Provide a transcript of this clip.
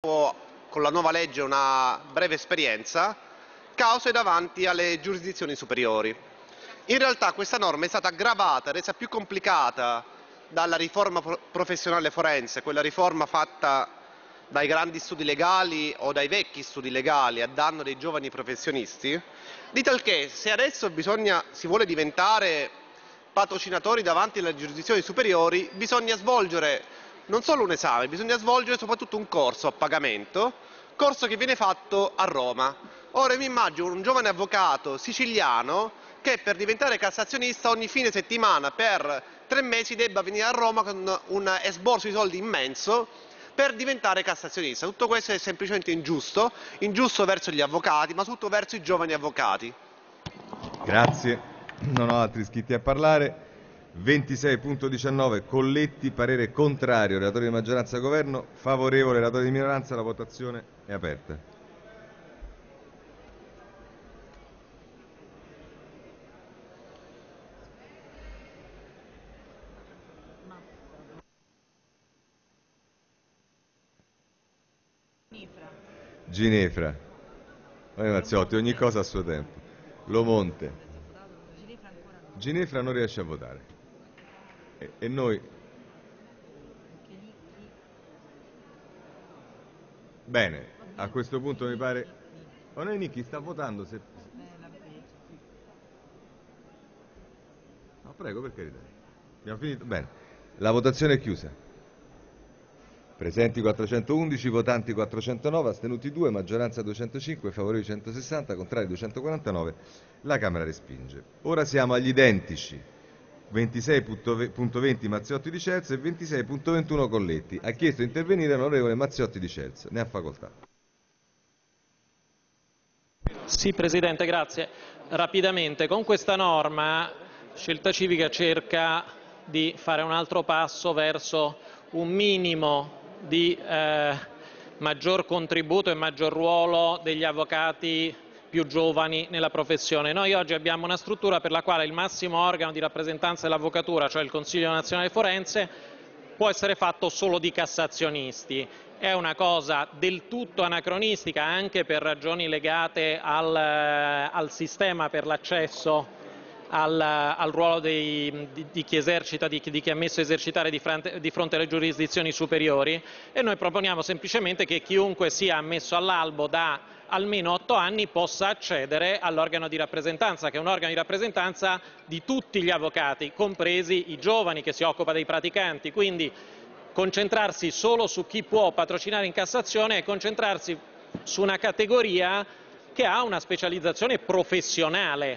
con la nuova legge una breve esperienza, cause davanti alle giurisdizioni superiori. In realtà questa norma è stata aggravata, resa più complicata dalla riforma professionale forense, quella riforma fatta dai grandi studi legali o dai vecchi studi legali a danno dei giovani professionisti, di talché se adesso bisogna, si vuole diventare patrocinatori davanti alle giurisdizioni superiori, bisogna svolgere non solo un esame, bisogna svolgere soprattutto un corso a pagamento, corso che viene fatto a Roma. Ora mi immagino un giovane avvocato siciliano che per diventare cassazionista ogni fine settimana per tre mesi debba venire a Roma con un esborso di soldi immenso per diventare cassazionista. Tutto questo è semplicemente ingiusto, ingiusto verso gli avvocati, ma soprattutto verso i giovani avvocati. Grazie. Non ho altri iscritti a parlare. 26.19 Colletti, parere contrario, relatore di maggioranza governo, favorevole, relatore di minoranza, la votazione è aperta. Ginefra. Vabbè Mazziotti, ogni cosa a suo tempo. Lomonte. Ginefra non riesce a votare. E, noi... Bene, a questo punto mi pare... Ma noi Nicchi sta votando se... No, prego, per carità. Abbiamo finito? Bene. La votazione è chiusa. Presenti 411, votanti 409, astenuti 2, maggioranza 205, favorevoli 160, contrari 249. La Camera respinge. Ora siamo agli identici 26.20 Mazziotti di Celso e 26.21 Colletti. Ha chiesto di intervenire l'onorevole Mazziotti di Celso. Ne ha facoltà. Sì, Presidente, grazie. Rapidamente, con questa norma Scelta Civica cerca di fare un altro passo verso un minimo di eh, maggior contributo e maggior ruolo degli avvocati più giovani nella professione. Noi oggi abbiamo una struttura per la quale il massimo organo di rappresentanza dell'avvocatura, cioè il Consiglio nazionale forense, può essere fatto solo di cassazionisti. È una cosa del tutto anacronistica anche per ragioni legate al, al sistema per l'accesso al, al ruolo dei, di, di, chi esercita, di, di, chi è messo a esercitare di fronte, di fronte alle giurisdizioni superiori e noi proponiamo semplicemente che chiunque sia ammesso all'albo da almeno otto anni possa accedere all'organo di rappresentanza, che è un organo di rappresentanza di tutti gli avvocati, compresi i giovani che si occupa dei praticanti. Quindi concentrarsi solo su chi può patrocinare in Cassazione e concentrarsi su una categoria che ha una specializzazione professionale